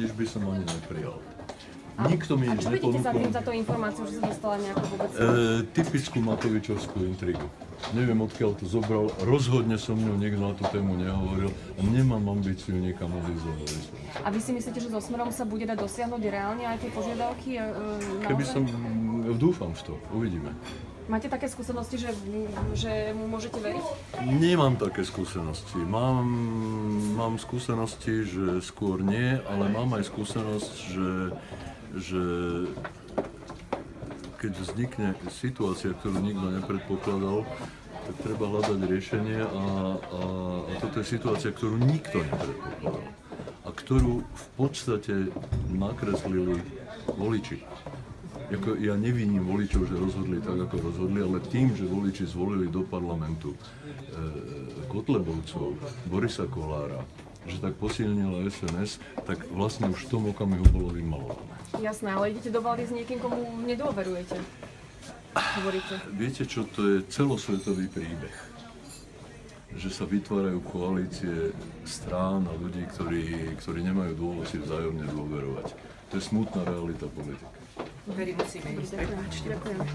než by som ani neprijal. Nikto mi A nič čo vidíte za, tým, neponúkol. informáciou, že sa dostala nejaká vôbec? E, typickú Matovičovskú intrigu. Neviem, odkiaľ to zobral. Rozhodne so mnou nikto na tú tému nehovoril. A nemám ambíciu niekam odísť. A vy si myslíte, že so Smerom sa bude dať dosiahnuť reálne aj tie požiadavky? E, e, Keby som... Dúfam v to. Uvidíme. Máte také skúsenosti, že, že mu môžete veriť? Nemám také skúsenosti. Mám, mám skúsenosti, že skôr nie, ale mám aj skúsenosť, že, že keď vznikne situácia, ktorú nikto nepredpokladal, tak treba hľadať riešenie a, a, a toto je situácia, ktorú nikto nepredpokladal a ktorú v podstate nakreslili voliči. Jako, ja neviním voličov, že rozhodli tak, ako rozhodli, ale tým, že voliči zvolili do parlamentu e, Kotlebovcov, Borisa Kolára, že tak posilnila SNS, tak vlastne už v tom okamihu bolo vymalované. Jasné, ale idete do vlády s niekým, komu nedôverujete. Hovoríte. Viete čo, to je celosvetový príbeh. Že sa vytvárajú koalície strán a ľudí, ktorí, ktorí nemajú dôvod si vzájomne dôverovať. To je smutná realita politiky. Very much, very much.